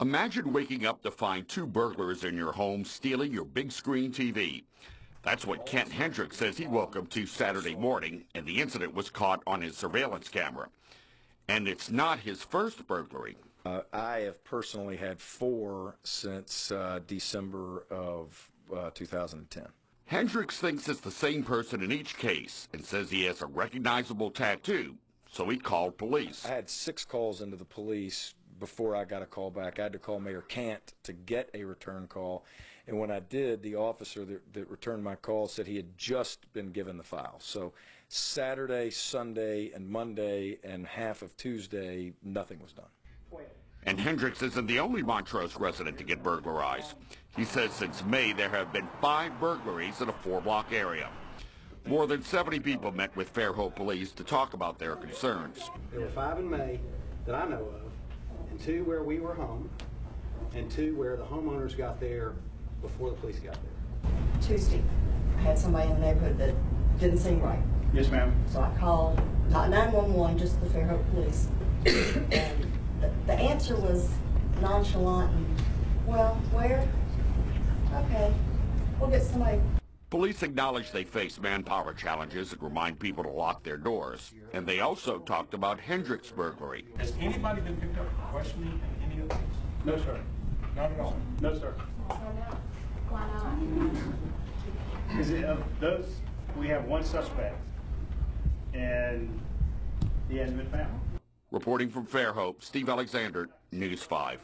Imagine waking up to find two burglars in your home stealing your big screen TV. That's what Kent Hendricks says he woke up to Saturday morning, and the incident was caught on his surveillance camera. And it's not his first burglary. Uh, I have personally had four since uh, December of uh, 2010. Hendricks thinks it's the same person in each case and says he has a recognizable tattoo, so he called police. I had six calls into the police before I got a call back. I had to call Mayor Kant to get a return call. And when I did, the officer that, that returned my call said he had just been given the file. So Saturday, Sunday, and Monday, and half of Tuesday, nothing was done. And Hendricks isn't the only Montrose resident to get burglarized. He says since May there have been five burglaries in a four-block area. More than 70 people met with Fairhope police to talk about their concerns. There were five in May that I know of, and two where we were home, and two where the homeowners got there before the police got there. Tuesday, I had somebody in the neighborhood that didn't seem right. Yes, ma'am. So I called, not 911, just the Fairhope Police. And the, the answer was nonchalant and, well, where? Okay, we'll get somebody. Police acknowledge they face manpower challenges and remind people to lock their doors. And they also talked about Hendricks burglary. Has anybody been picked up for questioning in any of these? No, sir. Not at all. No, sir. Is it of those, we have one suspect, and he hasn't been found. Reporting from Fairhope, Steve Alexander, News 5.